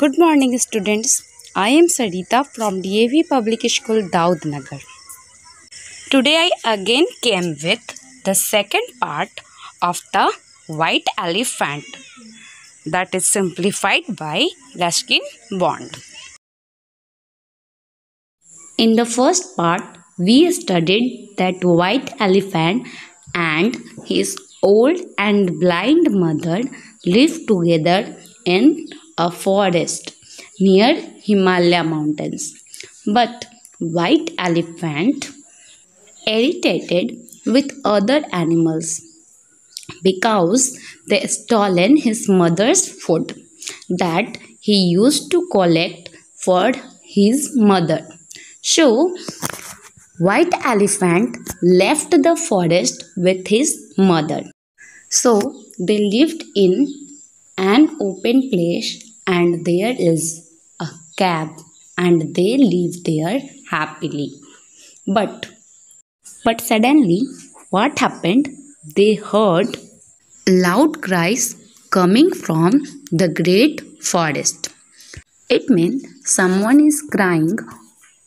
Good morning, students. I am Sarita from DAV Public School, Daudnagar. Today I again came with the second part of the White Elephant that is simplified by Ruskin Bond. In the first part, we studied that white elephant and his old and blind mother lived together in a forest near Himalaya mountains. But white elephant irritated with other animals because they stolen his mother's food that he used to collect for his mother. So white elephant left the forest with his mother. So they lived in an open place and there is a cave and they live there happily. But but suddenly what happened? They heard loud cries coming from the great forest. It means someone is crying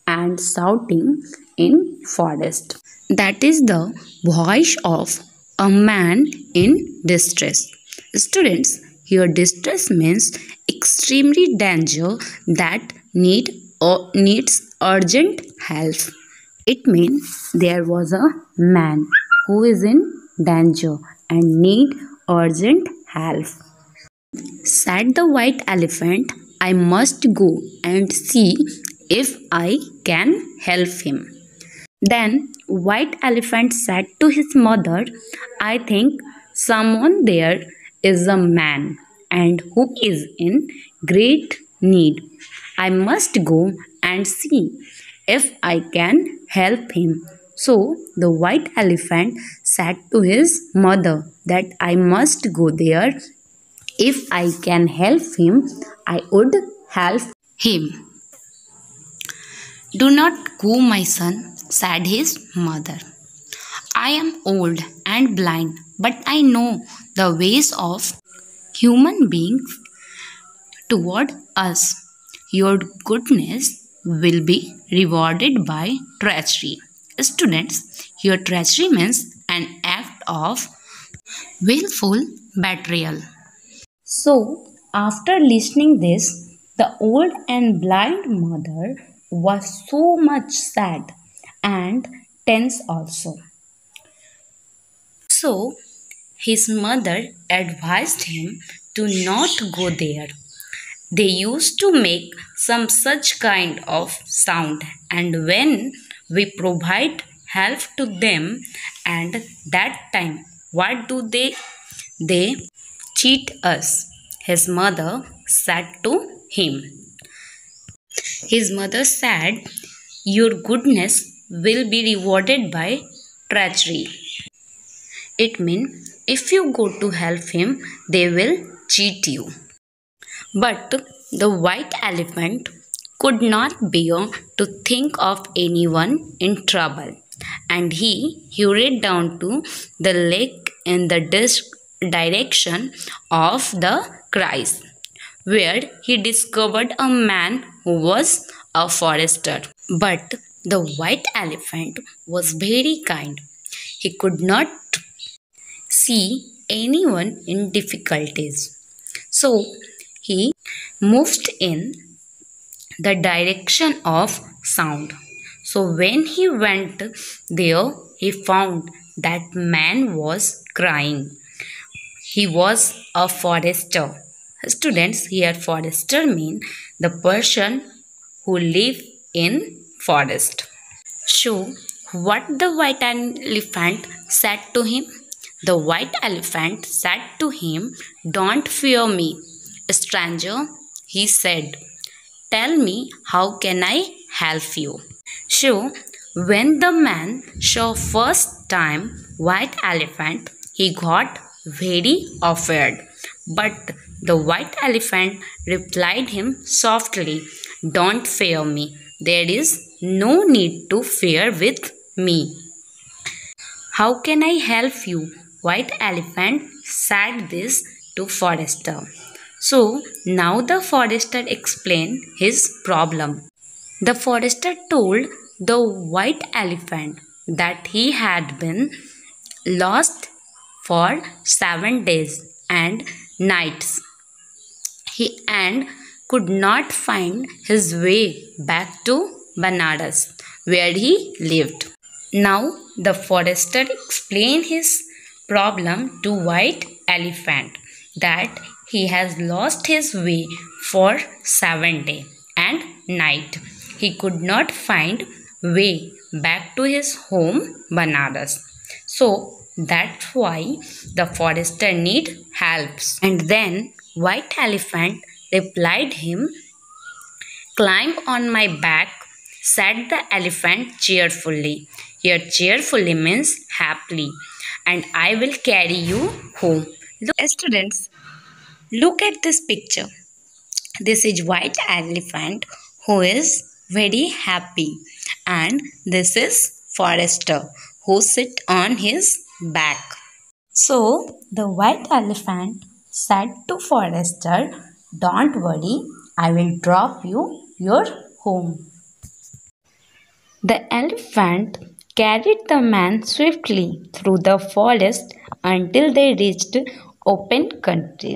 and shouting in forest. That is the voice of a man in distress. Students, here distress means extremely danger that need or needs urgent help. It means there was a man who is in danger and need urgent help. Said the white elephant, I must go and see if I can help him. Then white elephant said to his mother, I think someone there is a man and who is in great need. I must go and see if I can help him. So the white elephant said to his mother that I must go there. If I can help him, I would help him. Do not go, my son, said his mother. I am old and blind, but I know the ways of human beings toward us. Your goodness will be rewarded by treachery. Students, here treachery means an act of willful betrayal. So, after listening this, the old and blind mother was so much sad and tense also. So, his mother advised him to not go there. They used to make some such kind of sound, and when we provide help to them, and that time, what do they? They cheat us. His mother said to him. His mother said, Your goodness will be rewarded by treachery. It means if you go to help him, they will cheat you. But the white elephant could not bear to think of anyone in trouble, and he hurried down to the lake in the direction of the cries, where he discovered a man who was a forester. But the white elephant was very kind. He could not see anyone in difficulties. So he moved in the direction of sound. So when he went there, he found that man was crying. He was a forester. Students, here forester mean the person who live in forest. So, what the white elephant said to him? The white elephant said to him, Don't fear me, stranger, he said. Tell me, how can I help you? So, when the man saw first time white elephant, he got very afraid. But the white elephant replied him softly, Don't fear me. There is no need to fear with me. How can I help you? White elephant said this to Forester. So now the forester explained his problem. The forester told the white elephant that he had been lost for seven days and nights. He and could not find his way back to Banaras, where he lived. Now the forester explained his problem to White Elephant that he has lost his way for seven day and night. He could not find way back to his home Banaras. So that's why the forester need helps. And then White Elephant replied him, Climb on my back, said the elephant cheerfully. Here cheerfully means happily and I will carry you home. Look, students, look at this picture. This is white elephant who is very happy and this is forester who sit on his back. So the white elephant said to forester, don't worry, I will drop you your home. The elephant carried the man swiftly through the forest until they reached open country.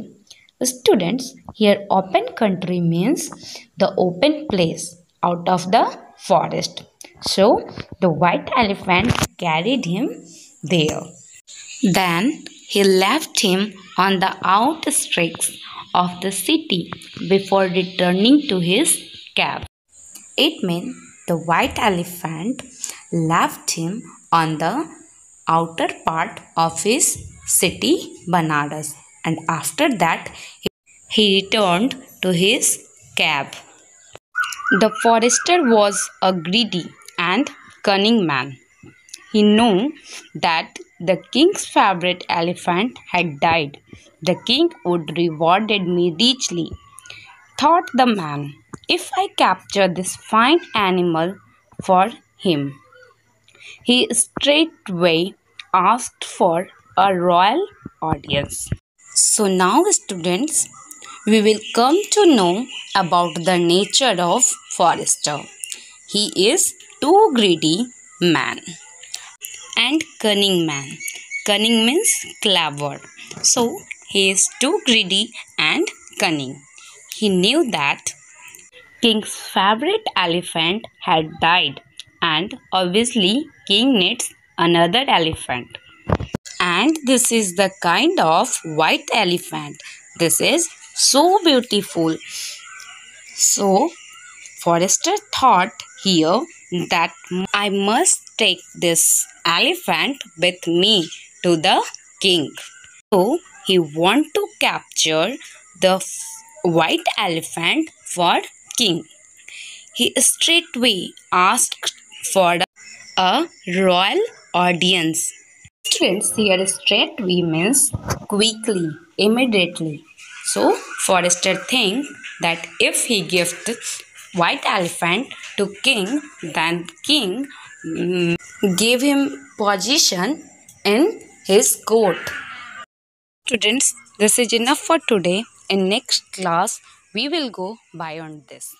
Students, here open country means the open place out of the forest. So, the white elephant carried him there. Then he left him on the outskirts of the city before returning to his cave. It means the white elephant left him on the outer part of his city Banaras and after that he returned to his cab. The forester was a greedy and cunning man. He knew that the king's favorite elephant had died. The king would rewarded me richly, thought the man, if I capture this fine animal for him. He straightway asked for a royal audience. So now students, we will come to know about the nature of forester. He is too greedy man and cunning man. Cunning means clever. So he is too greedy and cunning. He knew that king's favorite elephant had died and obviously king needs another elephant. And this is the kind of white elephant. This is so beautiful. So forester thought here that i must take this elephant with me to the king. So he want to capture the white elephant for king. He straightway asked for a royal audience. Students, here straight we means quickly, immediately. So, Forester think that if he gift white elephant to king, then king mm, gave him position in his court. Students, this is enough for today. In next class, we will go beyond this.